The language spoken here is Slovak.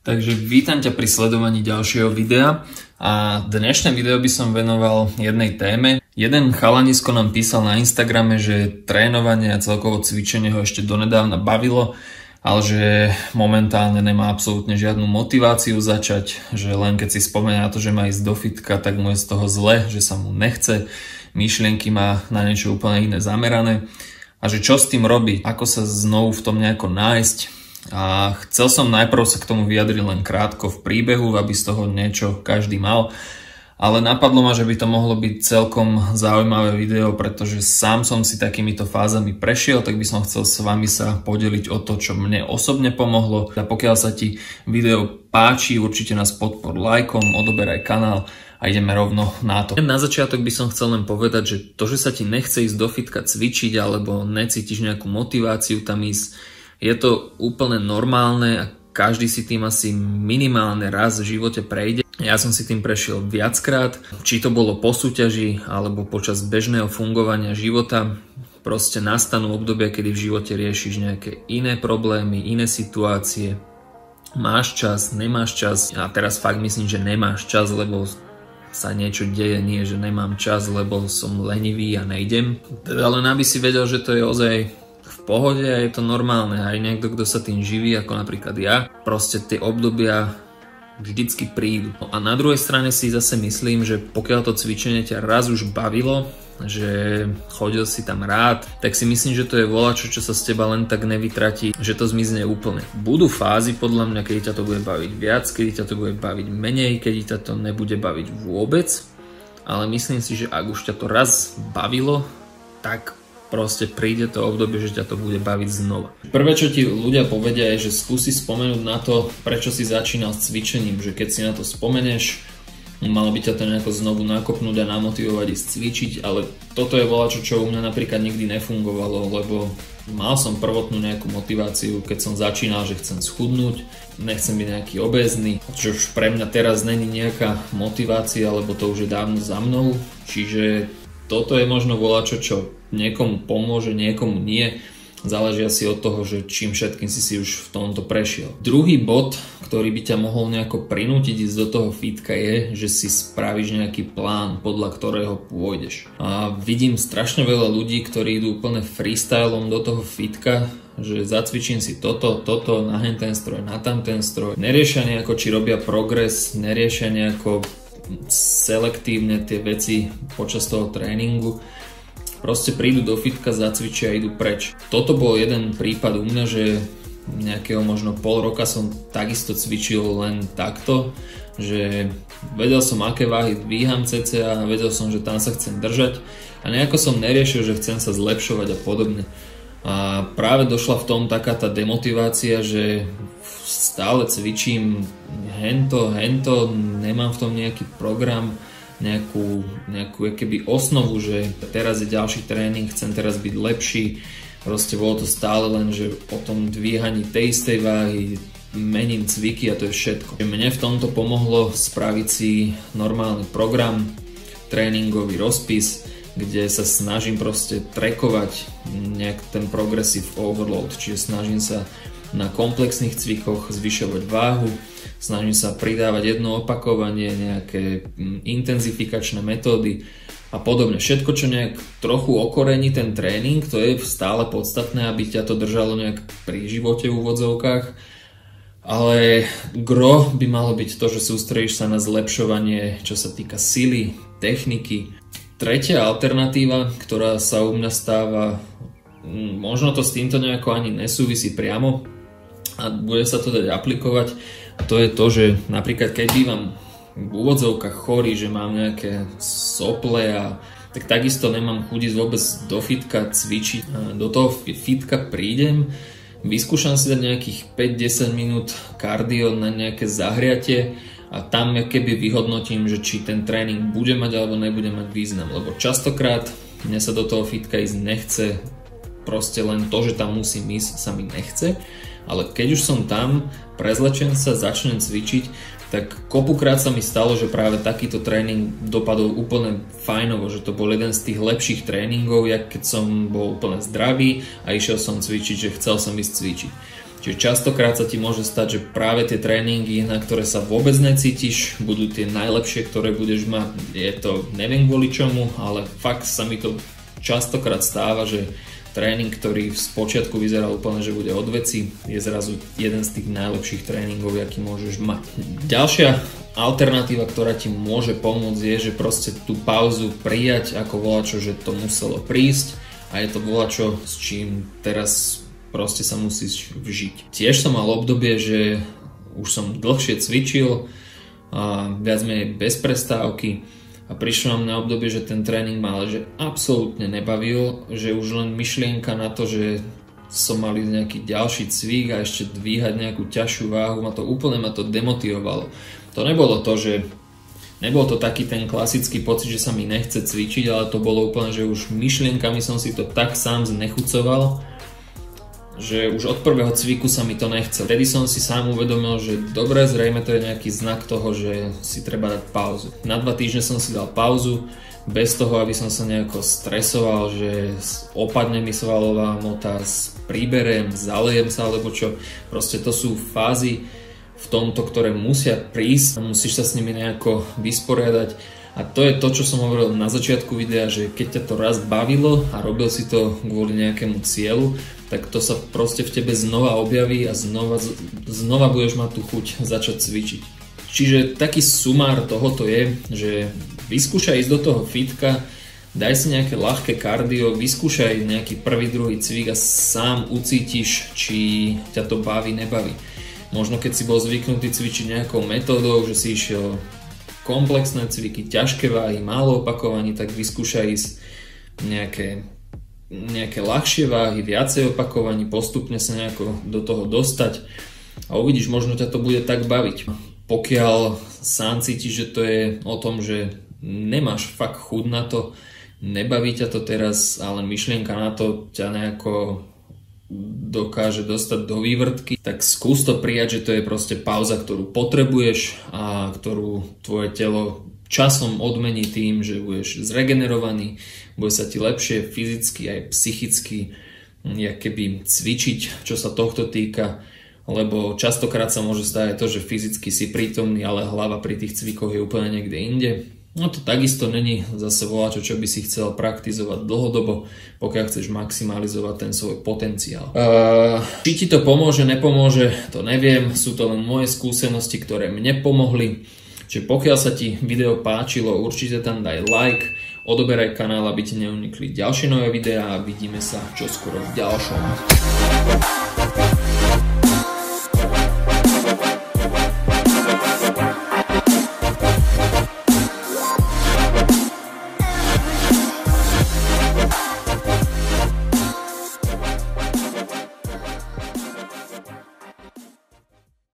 Takže vítam ťa pri sledovaní ďalšieho videa. A dnešné video by som venoval jednej téme. Jeden chalanisko nám písal na Instagrame, že trénovanie a celkovo cvičenie ho ešte donedávna bavilo, ale že momentálne nemá absolútne žiadnu motiváciu začať, že len keď si spomenie na to, že má ísť do fitka, tak mu je z toho zle, že sa mu nechce, myšlienky má na niečo úplne iné zamerané. A že čo s tým robiť, ako sa znovu v tom nejako nájsť, a chcel som najprv sa k tomu vyjadriť len krátko v príbehu, aby z toho niečo každý mal. Ale napadlo ma, že by to mohlo byť celkom zaujímavé video, pretože sám som si takýmito fázami prešiel, tak by som chcel s vami sa podeliť o to, čo mne osobne pomohlo. A pokiaľ sa ti video páči, určite nás podpor lajkom, odoberaj kanál a ideme rovno na to. Na začiatok by som chcel len povedať, že to, že sa ti nechce ísť do fitka cvičiť alebo necítiš nejakú motiváciu tam ísť, je to úplne normálne a každý si tým asi minimálne raz v živote prejde. Ja som si tým prešiel viackrát, či to bolo po súťaži alebo počas bežného fungovania života. Proste nastanú obdobia, kedy v živote riešiš nejaké iné problémy, iné situácie. Máš čas, nemáš čas. A teraz fakt myslím, že nemáš čas, lebo sa niečo deje, nie že nemám čas, lebo som lenivý a nejdem. Teda len aby si vedel, že to je ozaj pohode a je to normálne. Aj niekto, kto sa tým živí, ako napríklad ja, proste tie obdobia vždycky prídu. No a na druhej strane si zase myslím, že pokiaľ to cvičenie ťa raz už bavilo, že chodil si tam rád, tak si myslím, že to je volačo, čo sa z teba len tak nevytratí, že to zmizne úplne. Budú fázy podľa mňa, kedy ťa to bude baviť viac, kedy ťa to bude baviť menej, kedy ťa to nebude baviť vôbec, ale myslím si, že ak už ťa to raz bavilo, tak proste príde to obdobie, že ťa to bude baviť znova. Prvé, čo ti ľudia povedia je, že skúsi spomenúť na to, prečo si začínal s cvičením, že keď si na to spomeneš, malo by ťa to nejako znovu nakopnúť a namotivovať ísť cvičiť, ale toto je volačo, čo u mňa napríklad nikdy nefungovalo, lebo mal som prvotnú nejakú motiváciu, keď som začínal, že chcem schudnúť, nechcem byť nejaký obézny, čo už pre mňa teraz není nejaká motivácia, lebo to už je dávno za mnou, čiže toto je možno volačo, čo niekomu pomôže, niekomu nie. Záleží asi od toho, že čím všetkým si si už v tomto prešiel. Druhý bod, ktorý by ťa mohol nejako prinútiť ísť do toho fitka je, že si spravíš nejaký plán, podľa ktorého pôjdeš. A vidím strašne veľa ľudí, ktorí idú úplne freestylom do toho fitka, že zacvičím si toto, toto, na ten stroj, na tam ten stroj. Neriešia nejako, či robia progres, neriešia nejako selektívne tie veci počas toho tréningu proste prídu do fitka, zacvičia a idú preč. Toto bol jeden prípad u mňa, že nejakého možno pol roka som takisto cvičil len takto, že vedel som aké váhy dvíham cca vedel som, že tam sa chcem držať a nejako som neriešil, že chcem sa zlepšovať a podobne. A práve došla v tom taká tá demotivácia, že stále cvičím hento, hento, nemám v tom nejaký program, nejakú, nejakú keby osnovu, že teraz je ďalší tréning, chcem teraz byť lepší. Proste bolo to stále len, že o tom dvíhaní tej istej váhy, mením cviky a to je všetko. Mne v tomto pomohlo spraviť si normálny program, tréningový rozpis, kde sa snažím proste trekovať nejak ten progressive overload, čiže snažím sa na komplexných cvikoch zvyšovať váhu, snažím sa pridávať jedno opakovanie, nejaké mm, intenzifikačné metódy a podobne. Všetko, čo nejak trochu okorení ten tréning, to je stále podstatné, aby ťa to držalo nejak pri živote v úvodzovkách. Ale gro by malo byť to, že sústredíš sa na zlepšovanie, čo sa týka sily, techniky. Tretia alternatíva, ktorá sa u mňa stáva, mm, možno to s týmto nejako ani nesúvisí priamo a bude sa to dať aplikovať, to je to, že napríklad keď bývam v úvodzovkách chorý, že mám nejaké sople a tak takisto nemám chudiť vôbec do fitka cvičiť. Do toho fitka prídem, vyskúšam si dať nejakých 5-10 minút kardio na nejaké zahriatie a tam keby vyhodnotím, že či ten tréning bude mať alebo nebude mať význam. Lebo častokrát mne sa do toho fitka ísť nechce, proste len to, že tam musím ísť, sa mi nechce ale keď už som tam, prezlečem sa, začnem cvičiť, tak kopukrát sa mi stalo, že práve takýto tréning dopadol úplne fajnovo, že to bol jeden z tých lepších tréningov, jak keď som bol úplne zdravý a išiel som cvičiť, že chcel som ísť cvičiť. Čiže častokrát sa ti môže stať, že práve tie tréningy, na ktoré sa vôbec necítiš, budú tie najlepšie, ktoré budeš mať. Je to neviem kvôli čomu, ale fakt sa mi to častokrát stáva, že tréning, ktorý v spočiatku vyzeral úplne, že bude od veci, je zrazu jeden z tých najlepších tréningov, aký môžeš mať. Ďalšia alternatíva, ktorá ti môže pomôcť je, že proste tú pauzu prijať ako volačo, že to muselo prísť a je to volačo, s čím teraz proste sa musíš vžiť. Tiež som mal obdobie, že už som dlhšie cvičil, a viac menej bez prestávky a prišlo nám na obdobie, že ten tréning ma ale že absolútne nebavil, že už len myšlienka na to, že som mal ísť nejaký ďalší cvik a ešte dvíhať nejakú ťažšiu váhu, ma to úplne ma to demotivovalo. To nebolo to, že Nebol to taký ten klasický pocit, že sa mi nechce cvičiť, ale to bolo úplne, že už myšlienkami som si to tak sám znechucoval, že už od prvého cviku sa mi to nechcel. Vtedy som si sám uvedomil, že dobre, zrejme to je nejaký znak toho, že si treba dať pauzu. Na dva týždne som si dal pauzu, bez toho, aby som sa nejako stresoval, že opadne mi svalová mota, príberem, zalejem sa alebo čo. Proste to sú fázy v tomto, ktoré musia prísť musíš sa s nimi nejako vysporiadať a to je to, čo som hovoril na začiatku videa, že keď ťa to raz bavilo a robil si to kvôli nejakému cieľu, tak to sa proste v tebe znova objaví a znova, znova budeš mať tú chuť začať cvičiť. Čiže taký sumár tohoto je, že vyskúšaj ísť do toho fitka, daj si nejaké ľahké kardio, vyskúšaj nejaký prvý, druhý cvik a sám ucítiš, či ťa to baví, nebaví. Možno keď si bol zvyknutý cvičiť nejakou metódou, že si išiel komplexné cviky, ťažké váhy, málo opakovaní, tak vyskúšaj ísť nejaké, nejaké ľahšie váhy, viacej opakovaní, postupne sa nejako do toho dostať a uvidíš, možno ťa to bude tak baviť. Pokiaľ sám cítiš, že to je o tom, že nemáš fakt chud na to, nebaví ťa to teraz, ale myšlienka na to ťa nejako dokáže dostať do vývrtky, tak skús to prijať, že to je proste pauza, ktorú potrebuješ a ktorú tvoje telo časom odmení tým, že budeš zregenerovaný, bude sa ti lepšie fyzicky aj psychicky keby cvičiť, čo sa tohto týka, lebo častokrát sa môže stať to, že fyzicky si prítomný, ale hlava pri tých cvikoch je úplne niekde inde No to takisto není zase voláčo, čo by si chcel praktizovať dlhodobo, pokiaľ chceš maximalizovať ten svoj potenciál. Uh, či ti to pomôže, nepomôže, to neviem, sú to len moje skúsenosti, ktoré mne pomohli. Čiže pokiaľ sa ti video páčilo, určite tam daj like, odoberaj kanál, aby ti neunikli ďalšie nové videá a vidíme sa čoskoro v ďalšom.